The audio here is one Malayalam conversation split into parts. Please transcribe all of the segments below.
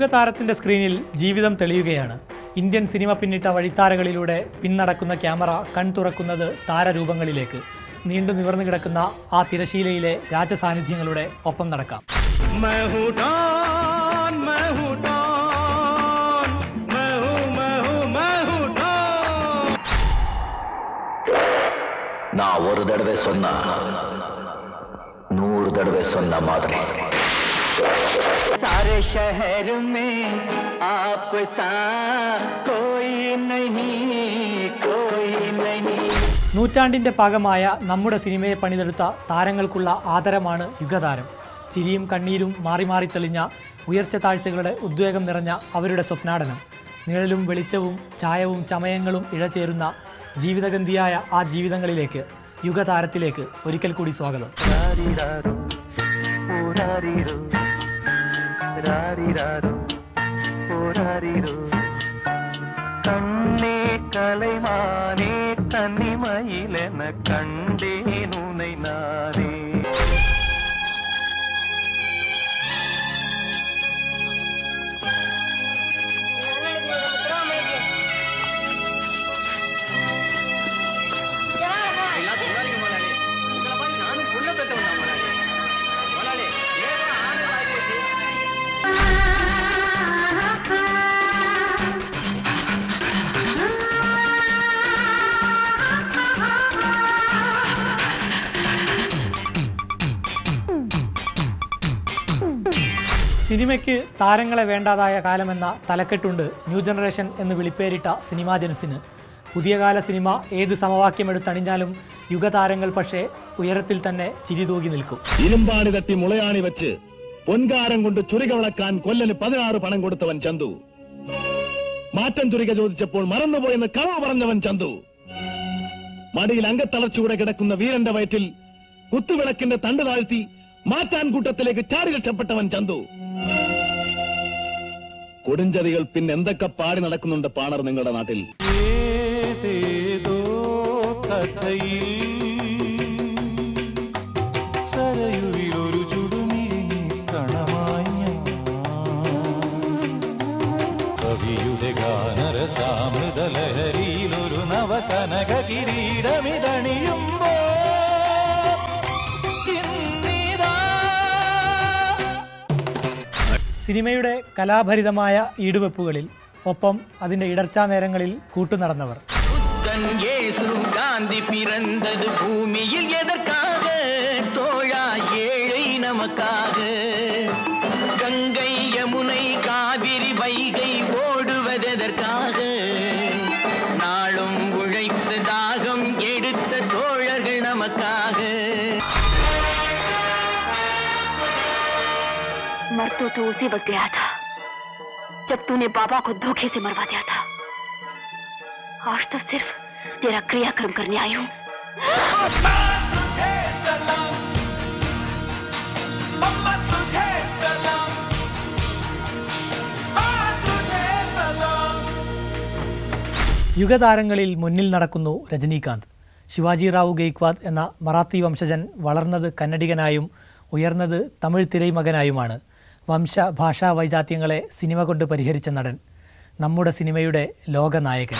യുഗതാരത്തിന്റെ സ്ക്രീനിൽ ജീവിതം തെളിയുകയാണ്. ഇന്ത്യൻ സിനിമ പിന്നിട്ട വഴിത്താരകളിലൂടെ പിന്നടക്കുന്ന ക്യാമറ കൺ തുറക്കുന്നത് താരരൂപങ്ങളിലേക്ക്. നീണ്ടു നിവർന്നു കിടക്കുന്ന ആ തിരശീലയിലെ രാജസാന്നിധ്യങ്ങളുടെ ഒപ്പം നടക്കാം. நான் ஒரு தடவை சொன்னா நூறு தடவை சொன்ன सारे शहर में आप सा कोई नहीं कोई नहीं നൂറ്റാണ്ടിന്റെ ഭാഗമായ നമ്മുടെ സിനിമയെ പണിതെടുത്ത താരങ്ങൾക്കുള്ള ആദരമാണ് യുഗതാരം ചിരിയും കണ്ണീരും മാറി മാറി തെളിഞ്ഞ ഉയർച്ച താഴ്ചകളുടെ ഉദ്വേഗം നിറഞ്ഞ അവരുടെ സ്വപ്നാടനം നിഴലും വെളിച്ചവും ചായവും ചമയങ്ങളും ഇഴചേരുന്ന ജീവിതഗന്ധിയായ ആ ജീവിതങ്ങളിലേക്ക് യുഗതാരത്തിലേക്ക് ഒരിക്കൽ കൂടി സ്വാഗതം போகிறாரோ போறாரோ கண்ணே கலைமானே தன்னிமையிலென கண்டேன் உனை நானே. സിനിമയ്ക്ക് താരങ്ങളെ വേണ്ടാതായ കാലമെന്ന തലക്കെട്ടുണ്ട് ന്യൂ ജനറേഷൻ എന്ന് വിളിപ്പേരിട്ട സിനിമാ ജനസിന്. പുതിയ കാല സിനിമ ഏത് സമവാക്യം എടുത്തണിഞ്ഞാലും യുഗതാരങ്ങൾ പക്ഷേ ഉയരത്തിൽ തന്നെ ചിരി തൂകി നിൽക്കും. ഇരുമ്പാണി തട്ടി മുളയാണി വെച്ച് പൊൻകാരം കൊണ്ട് ചുരിക വളക്കാൻ കൊല്ലന് പതിനാറ് പണം കൊടുത്തവൻ ചന്തു. മാറ്റം ചുരിക ചോദിച്ചപ്പോൾ മറന്നുപോയെന്ന് കളവ് പറഞ്ഞവൻ ചന്തു. മടിയിൽ അങ്കത്തളച്ചുകൂടെ കിടക്കുന്ന വീരന്റെ വയറ്റിൽ കുത്തുവിളക്കിന്റെ തണ്ട് താഴ്ത്തി മാറ്റാൻ കൂട്ടത്തിലേക്ക് ചാടി രക്ഷപ്പെട്ടവൻ ചന്തു. കൊടുഞ്ചതികൾ പിന്നെ എന്തൊക്കെ പാടി നടക്കുന്നുണ്ട് പാണർ നിങ്ങളുടെ നാട്ടിൽ? ഏതേതോ കഥയിൽ സിനിമയുടെ കലാഭരിതമായ ഈടുവെപ്പുകളിൽ ഒപ്പം അതിന്റെ ഇടർച്ചാ നേരങ്ങളിൽ കൂട്ടുനടന്നവർ. मर तो तू उसी वक्त गया था जब तूने बाबा को धोखे से मरवा दिया था आज तो सिर्फ तेरा क्रियाक्रम करने आई हूँ യുഗതാരങ്ങളിൽ മുന്നിൽ നടക്കുന്നു രജനീകാന്ത് ശിവാജി റാവു ഗെയ്ക്വാദ് എന്ന മറാത്തി വംശജൻ വളർന്നത് കന്നഡികനായും ഉയർന്നത് തമിഴ് തിരൈമകനായുമാണ് വംശ ഭാഷാ വൈജാത്യങ്ങളെ സിനിമ കൊണ്ട് പരിഹരിച്ച നടൻ നമ്മുടെ സിനിമയുടെ ലോകനായകൻ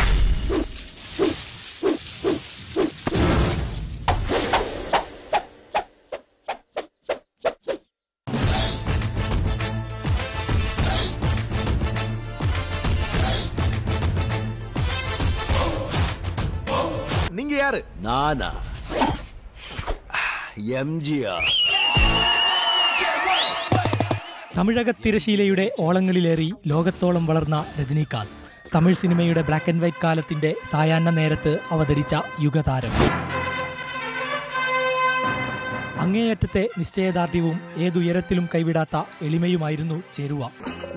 நீங்க யாரு நானா எம்ஜிஆர் തമിഴക തിരശീലയുടെ ഓളങ്ങളിലേറി ലോകത്തോളം വളർന്ന രജനീകാന്ത് തമിഴ് സിനിമയുടെ ബ്ലാക്ക് ആൻഡ് വൈറ്റ് കാലത്തിന്റെ സായാഹ്ന നേരത്ത് അവതരിച്ച യുഗതാരം അങ്ങേയറ്റത്തെ നിശ്ചയദാർഢ്യവും ഏതുയരത്തിലും കൈവിടാത്ത എളിമയുമായിരുന്നു ചേരുവ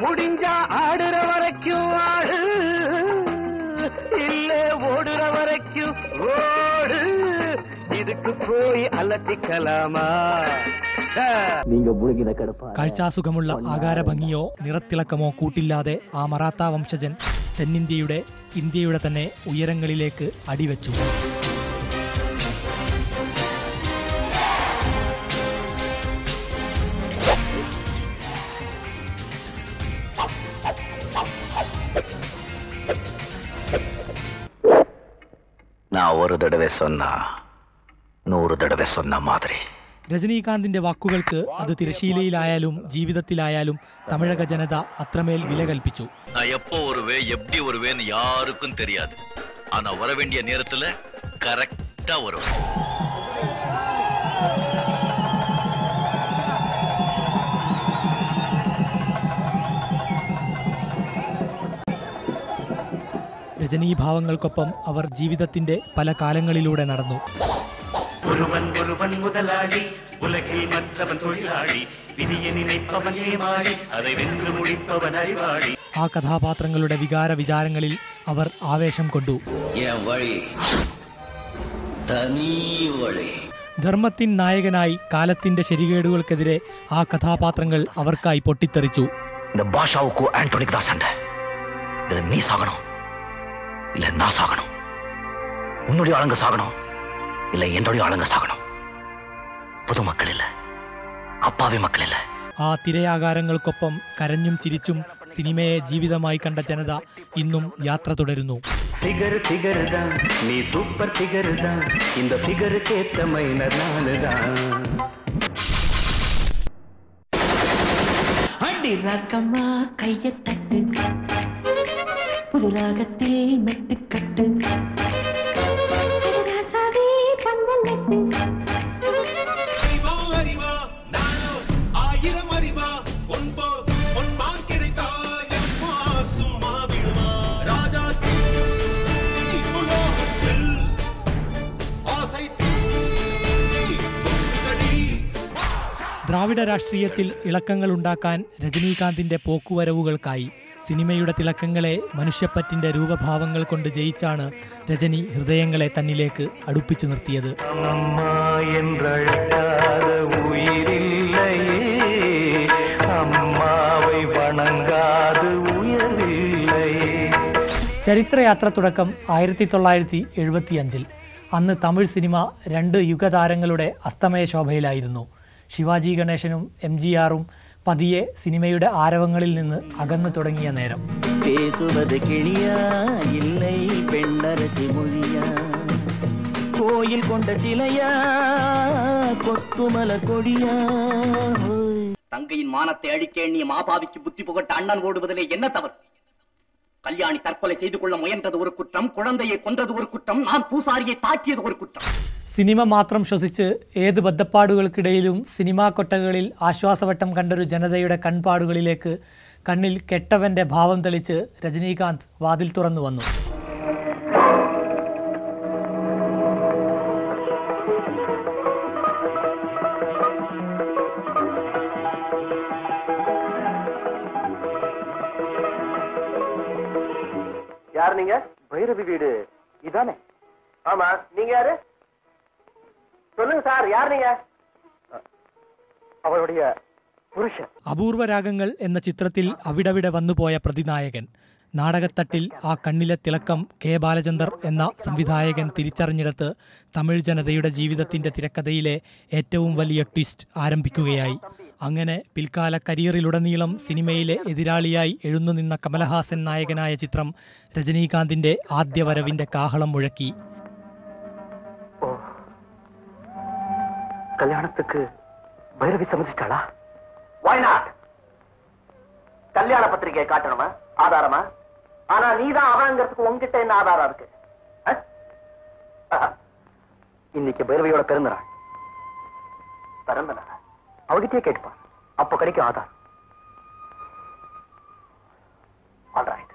முடிஞ்சா ஆடுற வரைக்கும் ஆடு இல்ல ஓடுற வரைக்கும் ஓடு இதுக்கு போய் அலட்டிக்கலாமா ச்சே. കാഴ്ചാസുഖമുള്ള ആകാരഭംഗിയോ നിറത്തിളക്കമോ കൂട്ടില്ലാതെ ആ മറാത്ത വംശജൻ തെന്നിന്ത്യയുടെ ഇന്ത്യയുടെ തന്നെ ഉയരങ്ങളിലേക്ക് അടിവെച്ചു. ഒരു തടവേ സ്വന്ന നൂറ് തടവേ സ്വന്ന മാതിരി. രജനീകാന്തിന്റെ വാക്കുകൾക്ക് അത് തിരശീലയിലായാലും ജീവിതത്തിലായാലും തമിഴക ജനത അത്രമേൽ വില കൽപ്പിച്ചു நான் எப்போ வருவேன் எப்படி வருவேன்னு யாருக்கும் தெரியாது ஆனா வர வேண்டிய நேரத்துல கரெக்டா வருவேன் രജനീഭാവങ്ങൾക്കൊപ്പം അവർ ജീവിതത്തിന്റെ പല കാലങ്ങളിലൂടെ നടന്നു ஒருவன் ஒருவன் முதலாளி உலகில் மற்றவன் தொழிலாளி விதியை நினைப்பவன் ஏமாளி அதை வென்று முடிப்பவன் அறிவாளி ആ കഥാപാത്രങ്ങളുടെ വികാര വിചാരങ്ങളിൽ അവർ ആവേശം കൊണ്ടു என் வழி தனி வழி ധർമ്മത്തിൻ നായകനായി കാലത്തിന്റെ ശരികേടുകൾക്കെതിരെ ആ കഥാപാത്രങ്ങൾ അവർക്കായി പൊട്ടിത്തെറിച്ചു இந்த பாஷாவுக்கும் ஆண்டோனிக்கு தான் சண்டை இதுல நீ சாகணும் இல்ல நான் சாகணும் உன்னுடைய ஆளுங்க சாகணும் இல்ல என்னுடைய ஆளுங்க சாகணும் பொதுமக்கள் இல்ல அப்பாவி மக்கள் இல்ல ആ തിരയാകാരങ്ങൾക്കൊപ്പം കരഞ്ഞും ചിരിച്ചും സിനിമയെ ജീവിതമായി കണ്ട ജനത ഇന്നും യാത്ര തുടരുന്നു ஃபிகர் ஃபிகர் தான் நீ ദ്രാവിഡ രാഷ്ട്രീയത്തിൽ ഇളക്കങ്ങളുണ്ടാക്കാൻ രജനീകാന്തിന്റെ പോക്കുവരവുകൾക്കായി സിനിമയുടെ തിളക്കങ്ങളെ മനുഷ്യപ്പറ്റിന്റെ രൂപഭാവങ്ങൾ കൊണ്ട് ജയിച്ചാണ് രജനി ഹൃദയങ്ങളെ തന്നിലേക്ക് അടുപ്പിച്ചു നിർത്തിയത്. ചരിത്രയാത്ര തുടക്കം ആയിരത്തി തൊള്ളായിരത്തി എഴുപത്തിയഞ്ചിൽ അന്ന് തമിഴ് സിനിമ രണ്ട് യുഗതാരങ്ങളുടെ അസ്തമയ ശോഭയിലായിരുന്നു ശിവാജി ഗണേശനും എം ജി ആറും പതിയെ സിനിമയുടെ ആരവങ്ങളിൽ നിന്ന് അകന്നു തുടങ്ങിയ നേരം பேசுவது கிளியா இல்லை பெண்ணரசி மொழியா கோயில் கொண்ட சிலையா கொத்துமல கொடியா தங்கையின் மானத்தை அழிக்க எண்ணிய மாபாவிக்கு புத்தி புகட்ட அண்ணன் ஓடுவதிலே என்ன தவறு கல்யாணி தற்கொலை செய்து கொள்ள முயன்றது ஒரு குற்றம் குழந்தையை கொன்றது ஒரு குற்றம் நான் பூசாரியை தாக்கியது ஒரு குற்றம் സിനിമ മാത്രം ശ്വസിച്ച് ഏത് ബദ്ധപ്പാടുകൾക്കിടയിലും സിനിമാ കൊട്ടകളിൽ ആശ്വാസവട്ടം കണ്ടൊരു ജനതയുടെ കൺപാടുകളിലേക്ക് കണ്ണിൽ കെട്ടവന്റെ ഭാവം തെളിച്ച് രജനീകാന്ത് വാതിൽ തുറന്നു വന്നു யார் நீங்க பைரவி வீடு இதானே ஆமா நீங்க யாரு சொல்லுங்க சார் யார் நீங்க அ- அவளுடைய புருஷன் അപൂർവ രാഗങ്ങൾ എന്ന ചിത്രത്തിൽ അവിടവിടെ വന്നുപോയ പ്രതിനായകൻ നാടകത്തട്ടിൽ ആ കണ്ണിലെ തിളക്കം കെ ബാലചന്ദർ എന്ന സംവിധായകൻ തിരിച്ചറിഞ്ഞിടത്ത് തമിഴ് ജനതയുടെ ജീവിതത്തിന്റെ തിരക്കഥയിലെ ഏറ്റവും വലിയ ട്വിസ്റ്റ് ആരംഭിക്കുകയായി അങ്ങനെ പിൽക്കാല കരിയറിലുടനീളം സിനിമയിലെ എതിരാളിയായി എഴുന്നുനിന്ന കമലഹാസൻ നായകനായ ചിത്രം രജനീകാന്തിന്റെ ആദ്യ വരവിന്റെ കാഹളം മുഴക്കി ஓ கல்யாணத்துக்கு பைரவி சம்மதிச்சிட்டாளா Why not? கல்யாண பத்திரிகை காட்டணுமா ஆதாரமா ஆனா நீதான் அவங்கிறதுக்கு உங்ககிட்ட என்ன ஆதாரம் இருக்கு அஹ்? ஆஹா. இன்னைக்கு பைரவியோட பிறந்த நாள் பிறந்த நாள் அவகிட்டே கேட்டுப்பான் அப்ப கிடைக்கும் ஆதாரம் ஆல்ரைட்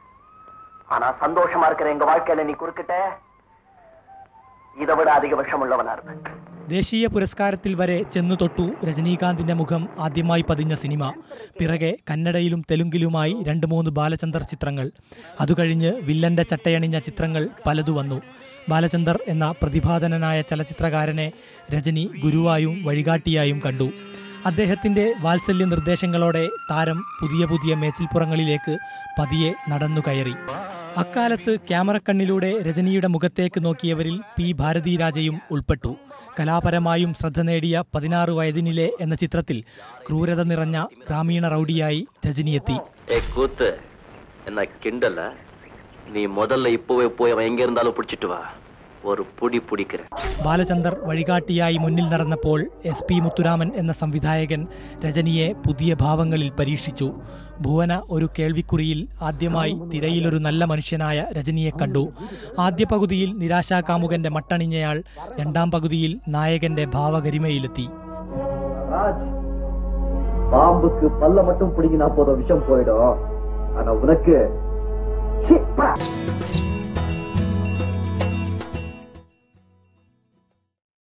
ஆனா சந்தோஷமா இருக்கிற எங்க வாழ்க்கையில நீ குறுக்கிட்ட இதை விட அதிக விஷம் உள்ளவனா இருப்பேன் ദേശീയ പുരസ്കാരത്തിൽ വരെ ചെന്നു തൊട്ടു രജനീകാന്തിന്റെ മുഖം ആദ്യമായി പതിഞ്ഞ സിനിമ പിറകെ കന്നഡയിലും തെലുങ്കിലുമായി രണ്ട് മൂന്ന് ബാലചന്ദർ ചിത്രങ്ങൾ അതുകഴിഞ്ഞ് വില്ലന്റെ ചട്ടയണിഞ്ഞ ചിത്രങ്ങൾ പലതു വന്നു ബാലചന്ദർ എന്ന പ്രതിഭാധനനായ ചലച്ചിത്രകാരനെ രജനി ഗുരുവായും വഴികാട്ടിയായും കണ്ടു അദ്ദേഹത്തിന്റെ വാത്സല്യ നിർദ്ദേശങ്ങളോടെ താരം പുതിയ പുതിയ മേച്ചിൽപ്പുറങ്ങളിലേക്ക് പതിയെ നടന്നു കയറി. അക്കാലത്ത് ക്യാമറക്കണ്ണിലൂടെ രജനിയുടെ മുഖത്തേക്ക് നോക്കിയവരിൽ പി. ഭാരതിരാജയും ഉൾപ്പെട്ടു. കലാപരമായും ശ്രദ്ധ നേടിയ പതിനാറ് വയതിനിലെ എന്ന ചിത്രത്തിൽ ക്രൂരത നിറഞ്ഞ ഗ്രാമീണ റൗഡിയായി രജനിയെത്തി നീ മുതല്ല ഇപ്പോവേ പോയ ഭയങ്കര പിടിച്ചിട്ട് വാ. ഒരു പൊടി പൊടിക്കര. ബാലചന്ദർ വഴികാട്ടിയായി മുന്നിൽ നടന്നപ്പോൾ എസ് പി മുത്തുരാമൻ എന്ന സംവിധായകൻ രജനിയെ പുതിയ ഭാവങ്ങളിൽ പരീക്ഷിച്ചു. ഭുവന ഒരു കേൾവിക്കുറിയിൽ ആദ്യമായി തിരയിലൊരു നല്ല മനുഷ്യനായ രജനിയെ കണ്ടു. ആദ്യ പകുതിയിൽ നിരാശാകാമുകന്റെ മട്ടണിഞ്ഞയാൾ രണ്ടാം പകുതിയിൽ നായകന്റെ ഭാവഗരിമയിലെത്തി. പാമ്പുക്ക് പല്ല മട്ടും പിടിക്കുന്ന പോതോ വിഷം പോയിടോ. ആനാ ഉനക്ക്